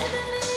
Heavenly